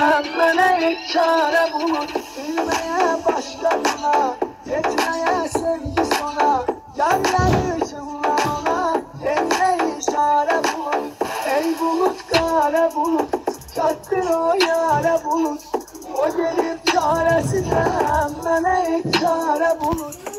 Bana ilk çare bulun Bilmeye başkasına Yetmeye sevgi sona. Yerler ışınla ona Eline işare bulun Ey bulut kare bulut. Çattır o yare bulut. O gelir çaresine Bana ilk çare bulun Bana ilk